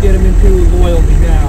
Get them imperial loyalty now.